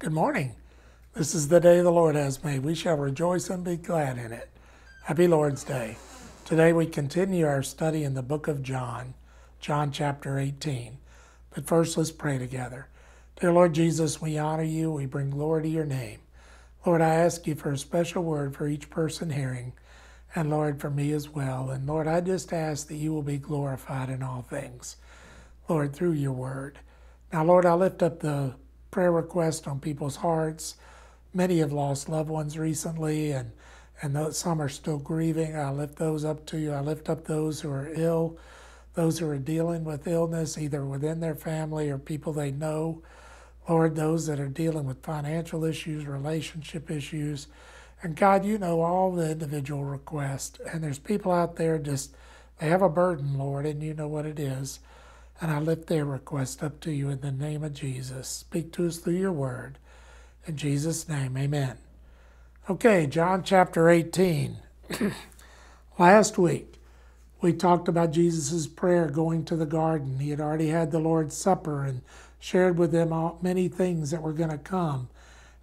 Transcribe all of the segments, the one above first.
Good morning. This is the day the Lord has made. We shall rejoice and be glad in it. Happy Lord's Day. Today we continue our study in the book of John, John chapter 18. But first, let's pray together. Dear Lord Jesus, we honor you. We bring glory to your name. Lord, I ask you for a special word for each person hearing, and Lord, for me as well. And Lord, I just ask that you will be glorified in all things, Lord, through your word. Now, Lord, I lift up the prayer requests on people's hearts. Many have lost loved ones recently, and and some are still grieving. I lift those up to you. I lift up those who are ill, those who are dealing with illness, either within their family or people they know. Lord, those that are dealing with financial issues, relationship issues. And God, you know all the individual requests. And there's people out there just, they have a burden, Lord, and you know what it is. And I lift their request up to you in the name of Jesus. Speak to us through your word. In Jesus' name, amen. Okay, John chapter 18. Last week, we talked about Jesus' prayer going to the garden. He had already had the Lord's Supper and shared with them all, many things that were going to come.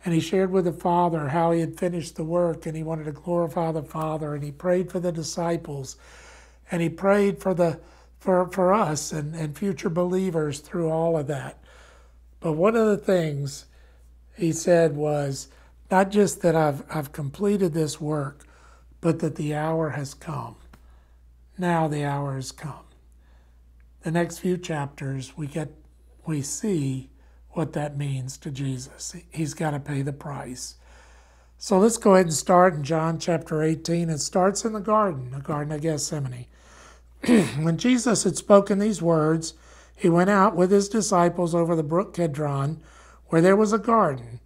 And he shared with the Father how he had finished the work and he wanted to glorify the Father. And he prayed for the disciples. And he prayed for the for, for us and, and future believers through all of that. But one of the things he said was not just that I've, I've completed this work, but that the hour has come. Now the hour has come. The next few chapters, we get we see what that means to Jesus. He's got to pay the price. So let's go ahead and start in John chapter 18. It starts in the garden, the Garden of Gethsemane. when Jesus had spoken these words, he went out with his disciples over the brook Kedron, where there was a garden,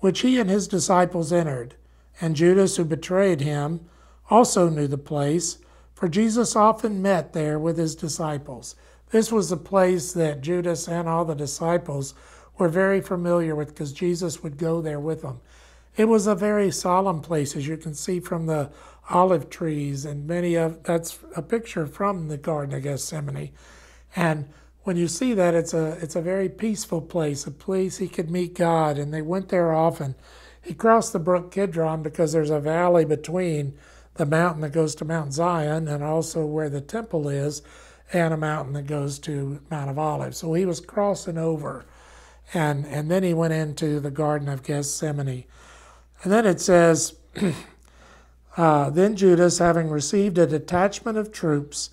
which he and his disciples entered. And Judas, who betrayed him, also knew the place, for Jesus often met there with his disciples. This was a place that Judas and all the disciples were very familiar with because Jesus would go there with them. It was a very solemn place, as you can see from the olive trees, and many of that's a picture from the Garden of Gethsemane. And when you see that, it's a it's a very peaceful place, a place he could meet God, and they went there often. He crossed the brook Kidron because there's a valley between the mountain that goes to Mount Zion and also where the temple is, and a mountain that goes to Mount of Olives. So he was crossing over, and and then he went into the Garden of Gethsemane, and then it says. Uh, then Judas, having received a detachment of troops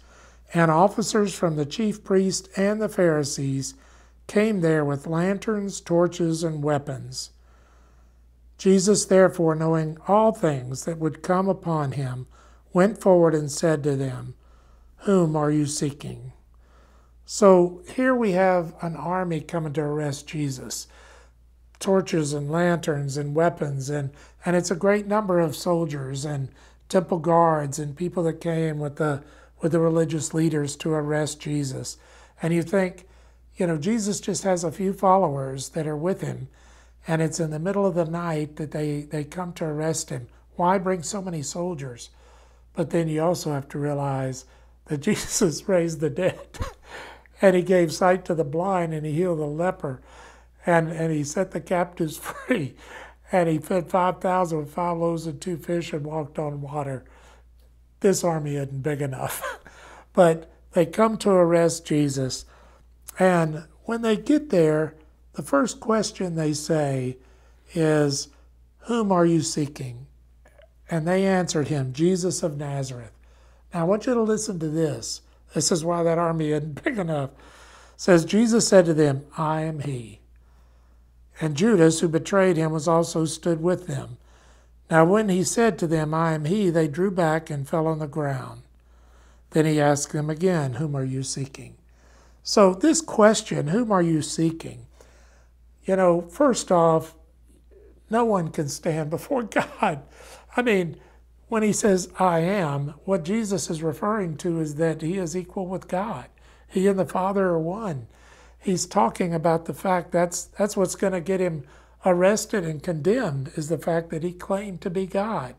and officers from the chief priest and the Pharisees, came there with lanterns, torches, and weapons. Jesus, therefore, knowing all things that would come upon him, went forward and said to them, Whom are you seeking? So here we have an army coming to arrest Jesus torches and lanterns and weapons and and it's a great number of soldiers and temple guards and people that came with the with the religious leaders to arrest Jesus. And you think, you know, Jesus just has a few followers that are with him, and it's in the middle of the night that they, they come to arrest him. Why bring so many soldiers? But then you also have to realize that Jesus raised the dead, and he gave sight to the blind, and he healed the leper, and, and he set the captives free and he fed 5,000 with five loaves and two fish and walked on water. This army isn't big enough. but they come to arrest Jesus. And when they get there, the first question they say is, Whom are you seeking? And they answered him, Jesus of Nazareth. Now I want you to listen to this. This is why that army isn't big enough. It says, Jesus said to them, I am he. And Judas, who betrayed him, was also stood with them. Now when he said to them, I am he, they drew back and fell on the ground. Then he asked them again, Whom are you seeking? So, this question, Whom are you seeking? You know, first off, no one can stand before God. I mean, when he says, I am, what Jesus is referring to is that he is equal with God. He and the Father are one he's talking about the fact that's that's what's going to get him arrested and condemned is the fact that he claimed to be God.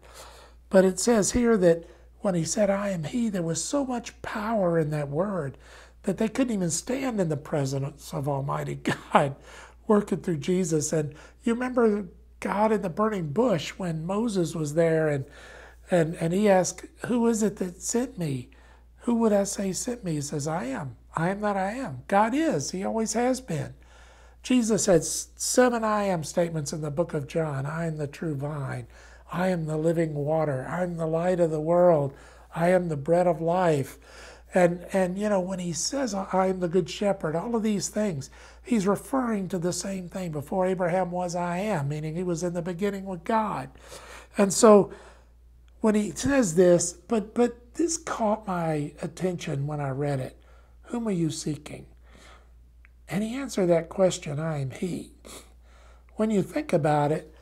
But it says here that when he said, I am he, there was so much power in that word that they couldn't even stand in the presence of Almighty God working through Jesus. And you remember God in the burning bush when Moses was there and and and he asked, Who is it that sent me? Who would I say sent me? He says, I am. I am that I am. God is. He always has been. Jesus had seven I am statements in the book of John. I am the true vine. I am the living water. I am the light of the world. I am the bread of life. And, and you know, when he says, I am the good shepherd, all of these things, he's referring to the same thing. Before Abraham was, I am, meaning he was in the beginning with God. And so when he says this, but, but this caught my attention when I read it. Whom are you seeking? And he answered that question, I am he. When you think about it,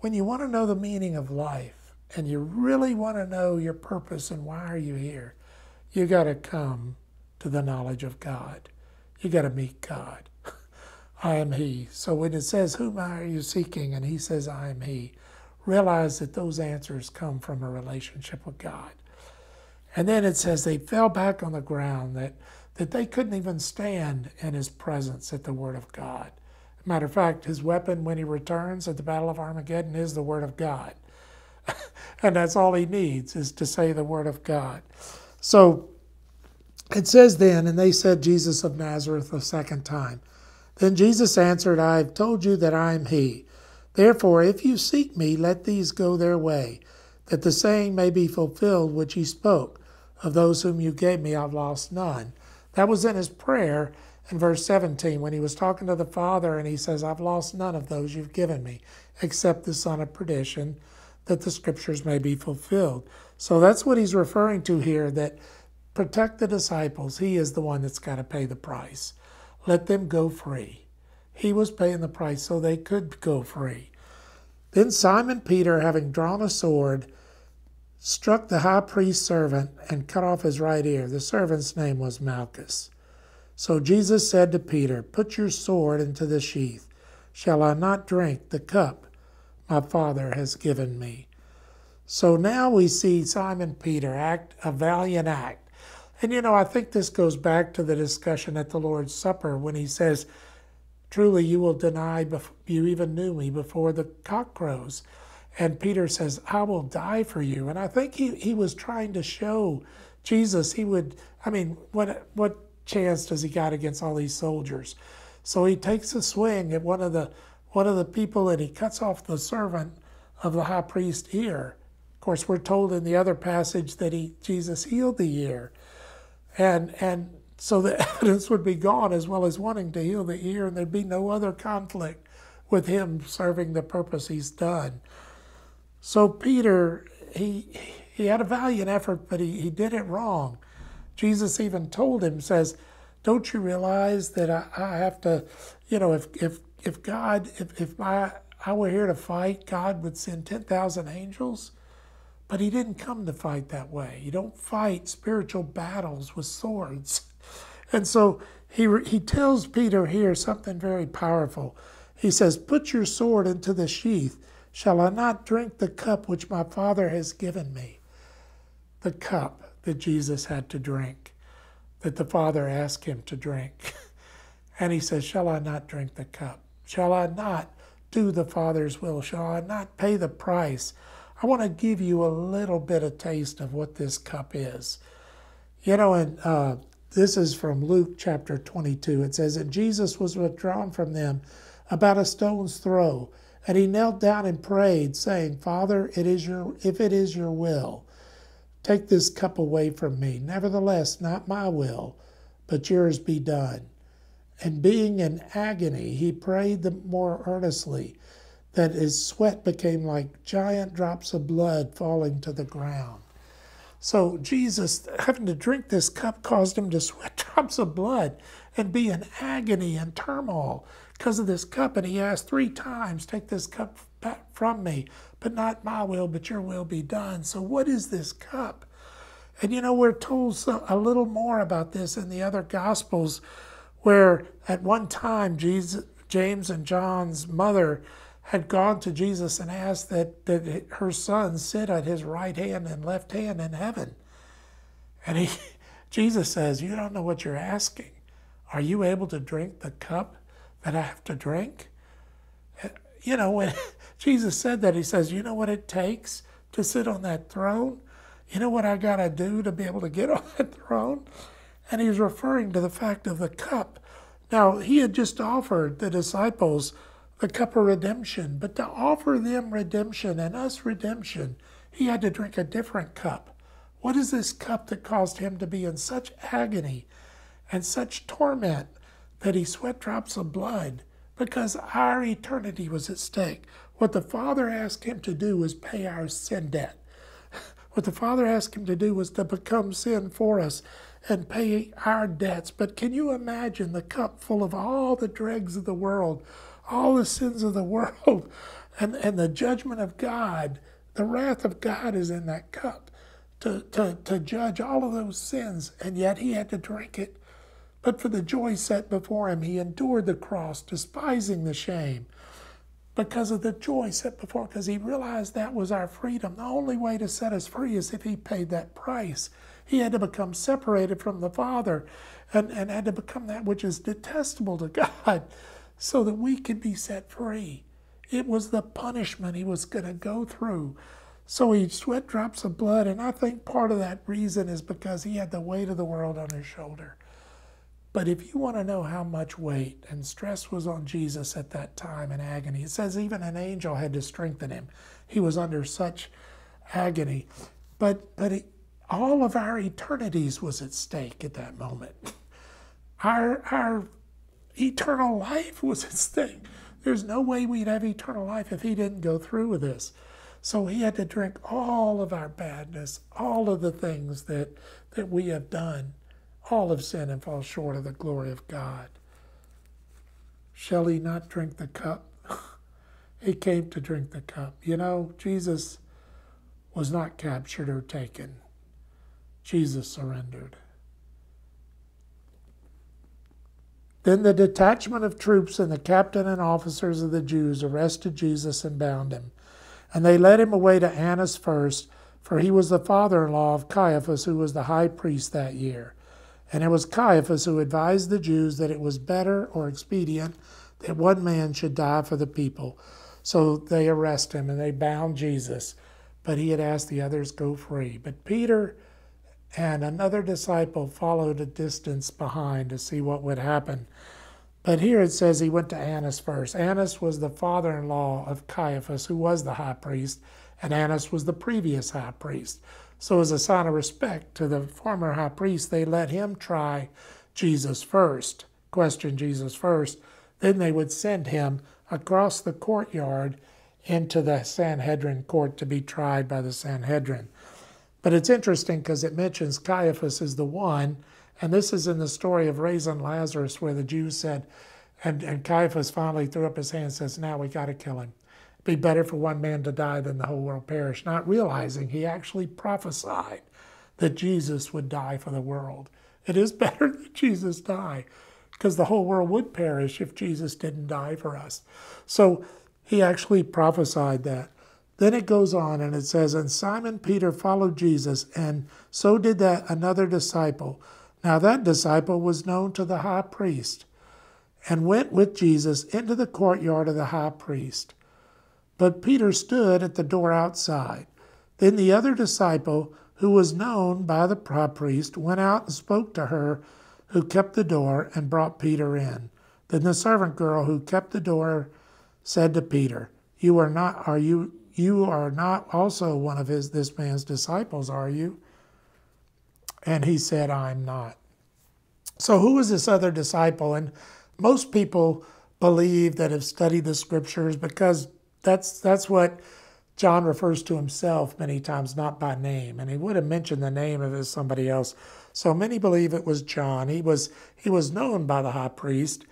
when you want to know the meaning of life and you really want to know your purpose and why are you here, you got to come to the knowledge of God. You got to meet God. I am He. So when it says, Whom are you seeking? and He says, I am He, realize that those answers come from a relationship with God. And then it says they fell back on the ground, that, that they couldn't even stand in his presence at the Word of God. Matter of fact, his weapon when he returns at the Battle of Armageddon is the Word of God. and that's all he needs is to say the Word of God. So it says then, and they said, Jesus of Nazareth a second time. Then Jesus answered, I have told you that I am he. Therefore, if you seek me, let these go their way, that the saying may be fulfilled which he spoke. Of those whom you gave me, I've lost none. That was in his prayer in verse 17 when he was talking to the Father and he says, I've lost none of those you've given me, except the son of perdition, that the scriptures may be fulfilled. So that's what he's referring to here that protect the disciples. He is the one that's got to pay the price. Let them go free. He was paying the price so they could go free. Then Simon Peter, having drawn a sword, struck the high priest's servant and cut off his right ear. The servant's name was Malchus. So Jesus said to Peter, Put your sword into the sheath. Shall I not drink the cup my Father has given me? So now we see Simon Peter act a valiant act. And you know, I think this goes back to the discussion at the Lord's Supper when he says, Truly, you will deny you even knew me before the cock crows. And Peter says, I will die for you. And I think he, he was trying to show Jesus he would, I mean, what, what chance does he got against all these soldiers? So he takes a swing at one of the one of the people and he cuts off the servant of the high priest ear. Of course, we're told in the other passage that he Jesus healed the ear. And and so the evidence would be gone as well as wanting to heal the ear, and there'd be no other conflict with him serving the purpose he's done. So Peter, he he had a valiant effort, but he, he did it wrong. Jesus even told him, says, Don't you realize that I, I have to, you know, if if if God, if, if my I were here to fight, God would send ten thousand angels. But he didn't come to fight that way. You don't fight spiritual battles with swords. And so he, he tells Peter here something very powerful. He says, Put your sword into the sheath Shall I not drink the cup which my Father has given me? The cup that Jesus had to drink, that the Father asked him to drink. and he says, Shall I not drink the cup? Shall I not do the Father's will? Shall I not pay the price? I want to give you a little bit of taste of what this cup is. You know, and uh, this is from Luke chapter 22. It says, And Jesus was withdrawn from them about a stone's throw and he knelt down and prayed, saying, Father, it is your, if it is your will, take this cup away from me. Nevertheless, not my will, but yours be done. And being in agony, he prayed the more earnestly that his sweat became like giant drops of blood falling to the ground. So Jesus, having to drink this cup, caused him to sweat drops of blood and be in agony and turmoil because of this cup. And he asked three times, Take this cup from me, but not my will, but your will be done. So, what is this cup? And you know, we're told a little more about this in the other Gospels, where at one time Jesus, James and John's mother had gone to Jesus and asked that, that her son sit at his right hand and left hand in heaven. And he, Jesus says, You don't know what you're asking. Are you able to drink the cup that I have to drink? You know, when Jesus said that, he says, You know what it takes to sit on that throne? You know what I got to do to be able to get on that throne? And he's referring to the fact of the cup. Now, he had just offered the disciples the cup of redemption, but to offer them redemption and us redemption, he had to drink a different cup. What is this cup that caused him to be in such agony and such torment that he sweat drops of blood? Because our eternity was at stake. What the Father asked him to do was pay our sin debt. What the Father asked him to do was to become sin for us and pay our debts. But can you imagine the cup full of all the dregs of the world, all the sins of the world, and, and the judgment of God? The wrath of God is in that cup to, to, to judge all of those sins, and yet he had to drink it. But for the joy set before him, he endured the cross, despising the shame because of the joy set before because he realized that was our freedom. The only way to set us free is if he paid that price. He had to become separated from the Father and, and had to become that which is detestable to God so that we could be set free. It was the punishment he was going to go through. So he sweat drops of blood, and I think part of that reason is because he had the weight of the world on his shoulder. But if you want to know how much weight and stress was on Jesus at that time in agony, it says even an angel had to strengthen him. He was under such agony. But but he, all of our eternities was at stake at that moment. Our, our eternal life was at stake. There's no way we'd have eternal life if he didn't go through with this. So he had to drink all of our badness, all of the things that, that we have done. All have sinned and fall short of the glory of God. Shall he not drink the cup? he came to drink the cup. You know, Jesus was not captured or taken. Jesus surrendered. Then the detachment of troops and the captain and officers of the Jews arrested Jesus and bound him. And they led him away to Annas first, for he was the father in law of Caiaphas, who was the high priest that year. And it was Caiaphas who advised the Jews that it was better or expedient that one man should die for the people. So they arrest him and they bound Jesus. But he had asked the others go free. But Peter and another disciple followed a distance behind to see what would happen. But here it says he went to Annas first. Annas was the father in law of Caiaphas, who was the high priest, and Annas was the previous high priest. So, as a sign of respect to the former high priest, they let him try Jesus first, question Jesus first. Then they would send him across the courtyard into the Sanhedrin court to be tried by the Sanhedrin. But it's interesting because it mentions Caiaphas is the one, and this is in the story of raising Lazarus, where the Jews said, and, and Caiaphas finally threw up his hand and says, Now we got to kill him. Be better for one man to die than the whole world perish, not realizing he actually prophesied that Jesus would die for the world. It is better that Jesus die because the whole world would perish if Jesus didn't die for us. So he actually prophesied that. Then it goes on and it says, And Simon Peter followed Jesus, and so did that another disciple. Now that disciple was known to the high priest, and went with Jesus into the courtyard of the high priest. But Peter stood at the door outside. Then the other disciple, who was known by the high priest, went out and spoke to her who kept the door and brought Peter in. Then the servant girl who kept the door said to Peter, You are not are you you are not also one of his this man's disciples, are you? And he said, I'm not. So who was this other disciple? And most people believe that have studied the scriptures because that's that's what John refers to himself many times, not by name. And he would have mentioned the name if it was somebody else. So many believe it was John. He was he was known by the high priest,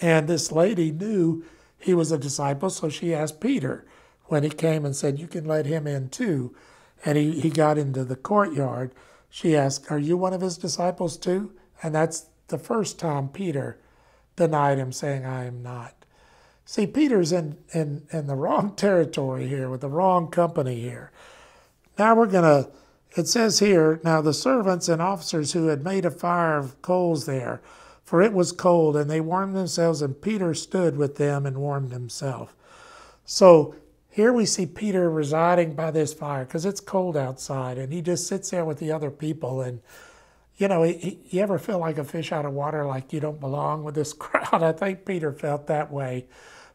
and this lady knew he was a disciple, so she asked Peter when he came and said, You can let him in too. And he, he got into the courtyard. She asked, Are you one of his disciples too? And that's the first time Peter denied him, saying, I am not. See, Peter's in, in, in the wrong territory here, with the wrong company here. Now we're going to, it says here, now the servants and officers who had made a fire of coals there for it was cold, and they warmed themselves, and Peter stood with them and warmed himself. So here we see Peter residing by this fire because it's cold outside, and he just sits there with the other people. And, you know, he, he, you ever feel like a fish out of water, like you don't belong with this crowd? I think Peter felt that way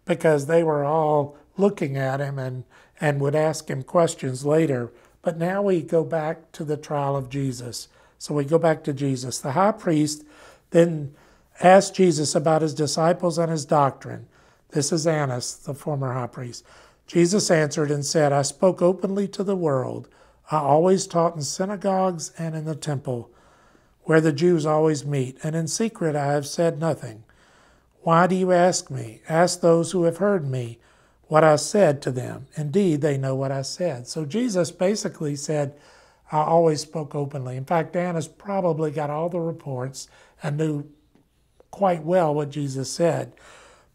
because they were all looking at him and, and would ask him questions later. But now we go back to the trial of Jesus. So we go back to Jesus. The high priest then asked Jesus about his disciples and his doctrine. This is Annas, the former high priest. Jesus answered and said, I spoke openly to the world. I always taught in synagogues and in the temple, where the Jews always meet, and in secret I have said nothing. Why do you ask me? Ask those who have heard me what I said to them. Indeed, they know what I said. So Jesus basically said, I always spoke openly. In fact, Annas probably got all the reports and knew quite well what Jesus said.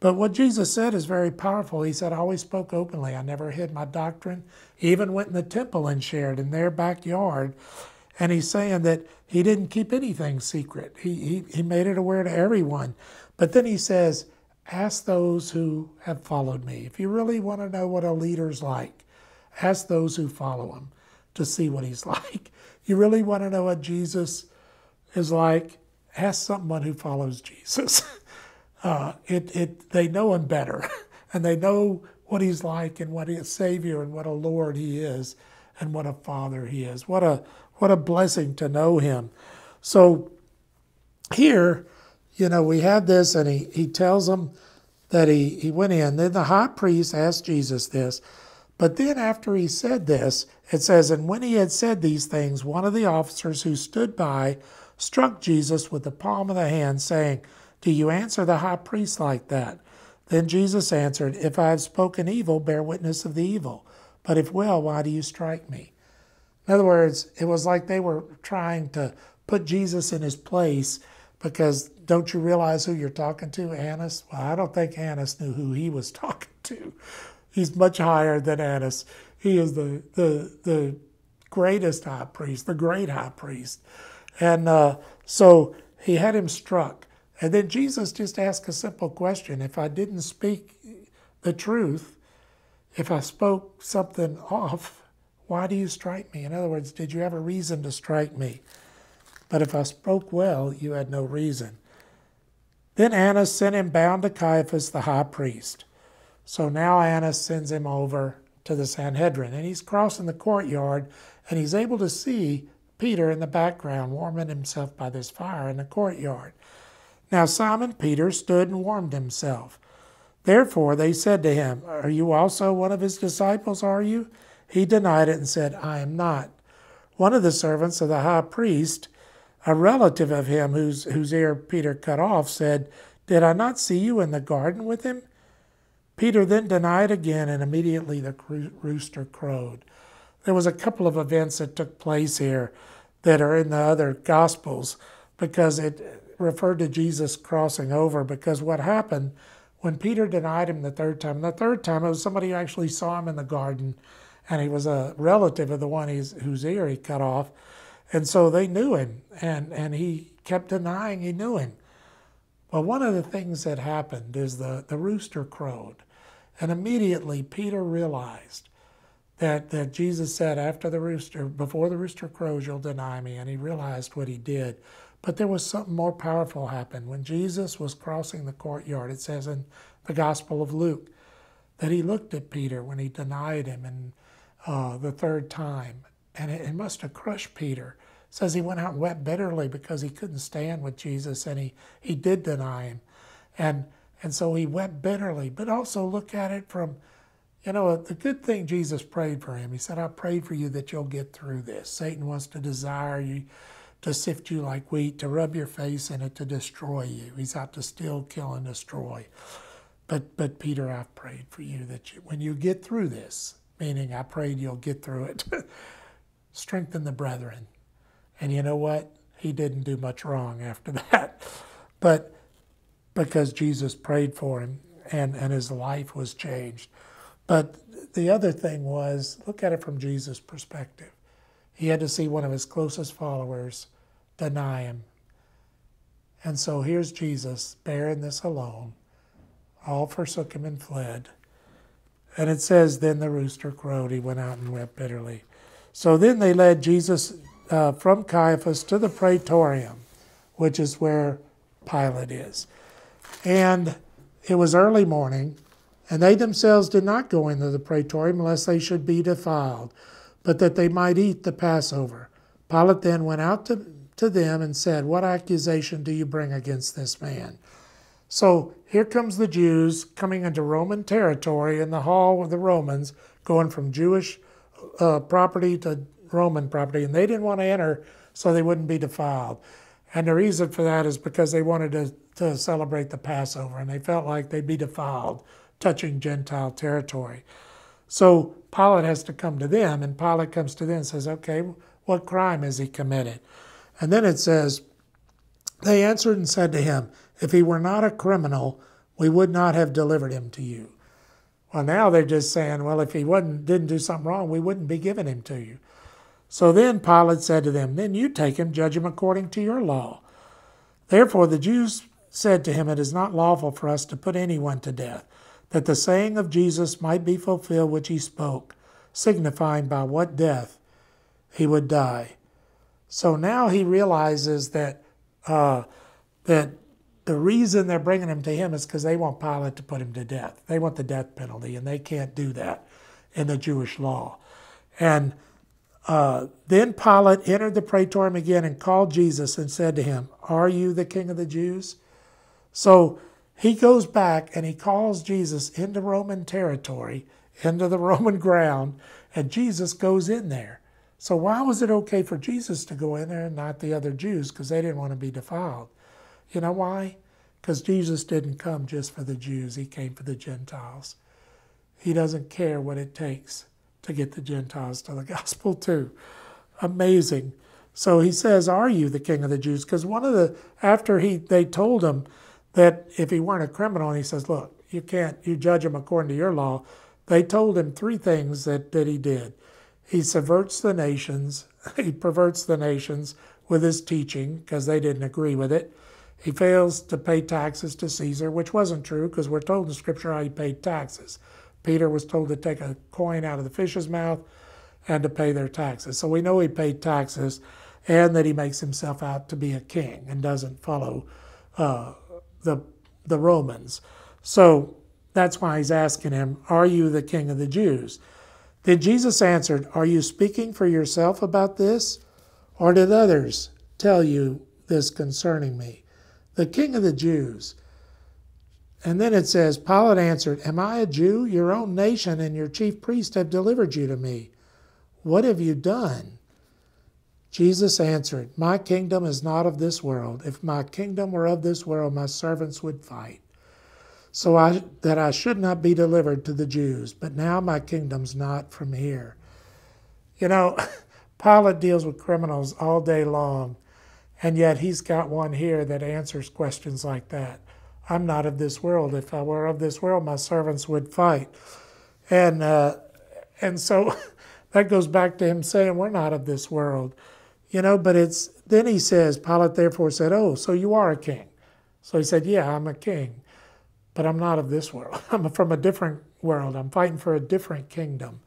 But what Jesus said is very powerful. He said, I always spoke openly. I never hid my doctrine. He even went in the temple and shared in their backyard. And he's saying that he didn't keep anything secret. He, he, he made it aware to everyone. But then he says, ask those who have followed me. If you really want to know what a leader's like, ask those who follow him to see what he's like. You really want to know what Jesus is like? Ask someone who follows Jesus. uh, it, it, they know him better and they know what he's like and what a savior and what a Lord he is and what a father he is. What a, what a blessing to know him. So here, you know, we have this and he, he tells them that he, he went in. Then the high priest asked Jesus this. But then after he said this, it says, And when he had said these things, one of the officers who stood by struck Jesus with the palm of the hand, saying, do you answer the high priest like that? Then Jesus answered, If I have spoken evil, bear witness of the evil. But if well, why do you strike me? In other words, it was like they were trying to put Jesus in his place because don't you realize who you're talking to, Annas? Well, I don't think Annas knew who he was talking to. He's much higher than Annas. He is the, the, the greatest high priest, the great high priest. And uh, so he had him struck. And then Jesus just asked a simple question If I didn't speak the truth, if I spoke something off, why do you strike me? In other words, did you have a reason to strike me? But if I spoke well, you had no reason. Then Annas sent him bound to Caiaphas the high priest. So now Annas sends him over to the Sanhedrin, and he's crossing the courtyard, and he's able to see Peter in the background warming himself by this fire in the courtyard. Now Simon Peter stood and warmed himself. Therefore they said to him, Are you also one of his disciples, are you? He denied it and said, I am not. One of the servants of the high priest, a relative of him whose, whose ear Peter cut off, said, Did I not see you in the garden with him? Peter then denied again, and immediately the rooster crowed. There was a couple of events that took place here that are in the other gospels because it referred to Jesus crossing over because what happened when Peter denied him the third time, the third time it was somebody who actually saw him in the garden and he was a relative of the one whose ear he cut off. And so they knew him and, and he kept denying he knew him. Well, one of the things that happened is the, the rooster crowed. And immediately Peter realized that, that Jesus said, after the rooster, before the rooster crows, you'll deny me. And he realized what he did. But there was something more powerful happened. When Jesus was crossing the courtyard, it says in the Gospel of Luke that he looked at Peter when he denied him and uh, the third time. And it, it must have crushed Peter. Says he went out and wept bitterly because he couldn't stand with Jesus and he, he did deny him. And, and so he wept bitterly. But also look at it from, you know, the good thing Jesus prayed for him. He said, I prayed for you that you'll get through this. Satan wants to desire you to sift you like wheat, to rub your face in it, to destroy you. He's out to steal, kill, and destroy. But, but Peter, I've prayed for you that you, when you get through this, meaning I prayed you'll get through it, strengthen the brethren. And you know what? He didn't do much wrong after that. But because Jesus prayed for him and, and his life was changed. But the other thing was look at it from Jesus' perspective. He had to see one of his closest followers deny him. And so here's Jesus bearing this alone. All forsook him and fled. And it says, Then the rooster crowed. He went out and wept bitterly. So then they led Jesus uh, from Caiaphas to the praetorium, which is where Pilate is. And it was early morning, and they themselves did not go into the praetorium lest they should be defiled, but that they might eat the Passover. Pilate then went out to, to them and said, What accusation do you bring against this man? So here comes the Jews coming into Roman territory in the hall of the Romans, going from Jewish uh, property to Roman property, and they didn't want to enter so they wouldn't be defiled. And the reason for that is because they wanted to, to celebrate the Passover, and they felt like they'd be defiled touching Gentile territory. So Pilate has to come to them, and Pilate comes to them and says, Okay, what crime has he committed? And then it says, They answered and said to him, If he were not a criminal, we would not have delivered him to you. Well, now they're just saying, Well, if he wasn't, didn't do something wrong, we wouldn't be giving him to you. So then Pilate said to them, Then you take him, judge him according to your law. Therefore the Jews said to him, It is not lawful for us to put anyone to death, that the saying of Jesus might be fulfilled which he spoke, signifying by what death he would die. So now he realizes that uh, that the reason they're bringing him to him is because they want Pilate to put him to death. They want the death penalty, and they can't do that in the Jewish law. And uh, then Pilate entered the praetorium again and called Jesus and said to him, Are you the king of the Jews? So he goes back and he calls Jesus into Roman territory, into the Roman ground, and Jesus goes in there. So why was it okay for Jesus to go in there and not the other Jews? Because they didn't want to be defiled. You know why? Because Jesus didn't come just for the Jews, he came for the Gentiles. He doesn't care what it takes to get the Gentiles to the gospel too. Amazing. So he says, Are you the king of the Jews? Because one of the, after he they told him that if he weren't a criminal, he says, Look, you can't, you judge him according to your law. They told him three things that, that he did. He subverts the nations, he perverts the nations with his teaching because they didn't agree with it. He fails to pay taxes to Caesar, which wasn't true because we're told in Scripture how he paid taxes. Peter was told to take a coin out of the fish's mouth and to pay their taxes. So we know he paid taxes and that he makes himself out to be a king and doesn't follow uh, the, the Romans. So that's why he's asking him, Are you the king of the Jews? Then Jesus answered, Are you speaking for yourself about this? Or did others tell you this concerning me? The king of the Jews. And then it says, Pilate answered, Am I a Jew? Your own nation and your chief priest have delivered you to me. What have you done? Jesus answered, My kingdom is not of this world. If my kingdom were of this world, my servants would fight. So I, that I should not be delivered to the Jews. But now my kingdom's not from here. You know, Pilate deals with criminals all day long, and yet he's got one here that answers questions like that. I'm not of this world. If I were of this world, my servants would fight. And, uh, and so that goes back to him saying, We're not of this world. You know, but it's, then he says, Pilate therefore said, Oh, so you are a king. So he said, Yeah, I'm a king, but I'm not of this world. I'm from a different world. I'm fighting for a different kingdom.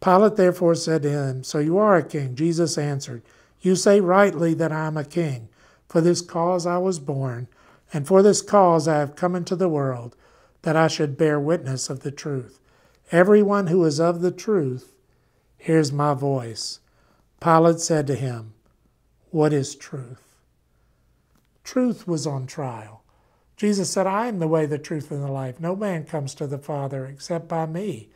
Pilate therefore said to him, So you are a king. Jesus answered, You say rightly that I am a king. For this cause I was born and for this cause I have come into the world, that I should bear witness of the truth. Everyone who is of the truth hears my voice. Pilate said to him, What is truth? Truth was on trial. Jesus said, I am the way, the truth, and the life. No man comes to the Father except by me.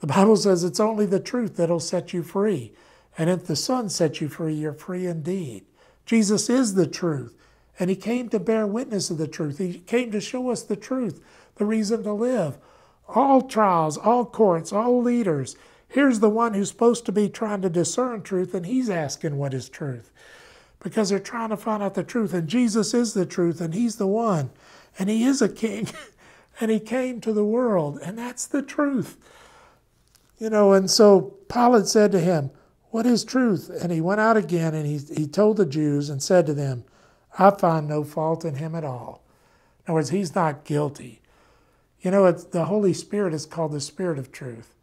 The Bible says it's only the truth that'll set you free. And if the Son sets you free, you're free indeed. Jesus is the truth. And he came to bear witness of the truth. He came to show us the truth, the reason to live. All trials, all courts, all leaders. Here's the one who's supposed to be trying to discern truth, and he's asking what is truth. Because they're trying to find out the truth. And Jesus is the truth, and he's the one. And he is a king. and he came to the world, and that's the truth. You know, and so Pilate said to him, What is truth? And he went out again and he, he told the Jews and said to them, I find no fault in him at all. In other words, he's not guilty. You know, the Holy Spirit is called the Spirit of truth.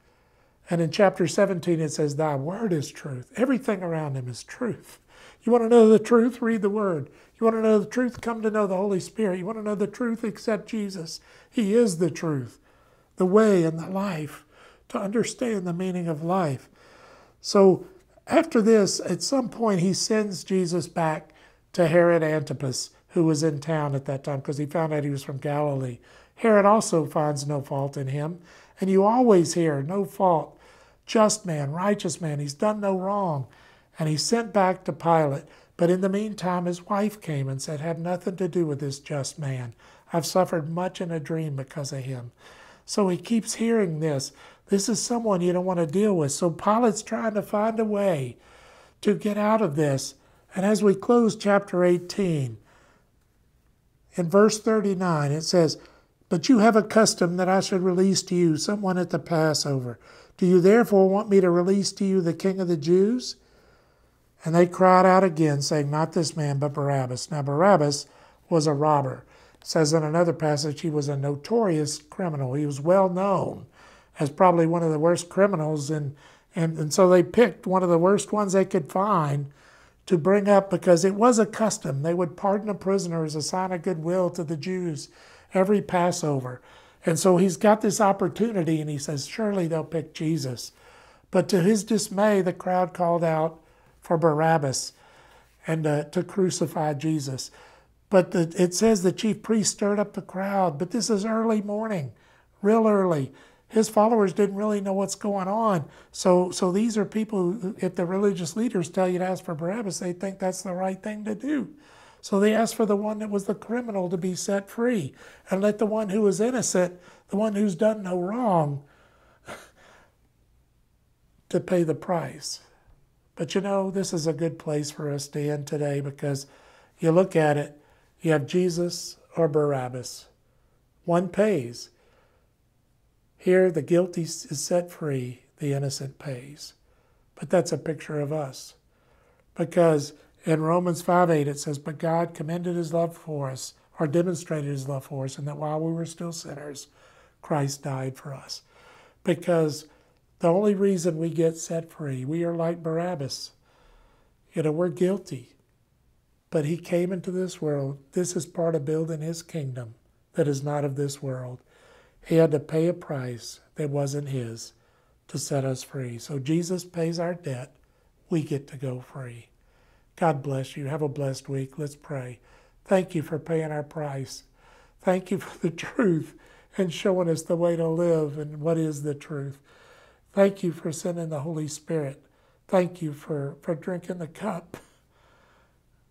And in chapter 17, it says, Thy word is truth. Everything around him is truth. You want to know the truth? Read the word. You want to know the truth? Come to know the Holy Spirit. You want to know the truth? Accept Jesus. He is the truth, the way, and the life to understand the meaning of life. So after this, at some point, he sends Jesus back to Herod Antipas, who was in town at that time because he found out he was from Galilee. Herod also finds no fault in him. And you always hear, no fault, just man, righteous man, he's done no wrong. And he's sent back to Pilate. But in the meantime, his wife came and said, Have nothing to do with this just man. I've suffered much in a dream because of him. So he keeps hearing this. This is someone you don't want to deal with. So Pilate's trying to find a way to get out of this. And as we close chapter 18, in verse 39, it says, But you have a custom that I should release to you someone at the Passover. Do you therefore want me to release to you the king of the Jews? And they cried out again, saying, Not this man, but Barabbas. Now, Barabbas was a robber. It says in another passage, he was a notorious criminal. He was well known as probably one of the worst criminals. And, and, and so they picked one of the worst ones they could find to bring up because it was a custom. They would pardon a prisoner as a sign of goodwill to the Jews every Passover. And so he's got this opportunity and he says, surely they'll pick Jesus. But to his dismay, the crowd called out for Barabbas and uh, to crucify Jesus. But the, it says the chief priest stirred up the crowd. But this is early morning, real early his followers didn't really know what's going on. So, so these are people, if the religious leaders tell you to ask for Barabbas, they think that's the right thing to do. So they asked for the one that was the criminal to be set free and let the one who was innocent, the one who's done no wrong, to pay the price. But you know, this is a good place for us to end today because you look at it, you have Jesus or Barabbas. One pays. Here, the guilty is set free, the innocent pays. But that's a picture of us. Because in Romans 5 8, it says, But God commended his love for us, or demonstrated his love for us, and that while we were still sinners, Christ died for us. Because the only reason we get set free, we are like Barabbas. You know, we're guilty. But he came into this world. This is part of building his kingdom that is not of this world. He had to pay a price that wasn't his to set us free. So Jesus pays our debt. We get to go free. God bless you. Have a blessed week. Let's pray. Thank you for paying our price. Thank you for the truth and showing us the way to live and what is the truth. Thank you for sending the Holy Spirit. Thank you for, for drinking the cup.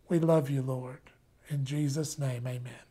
We love you, Lord. In Jesus' name, amen.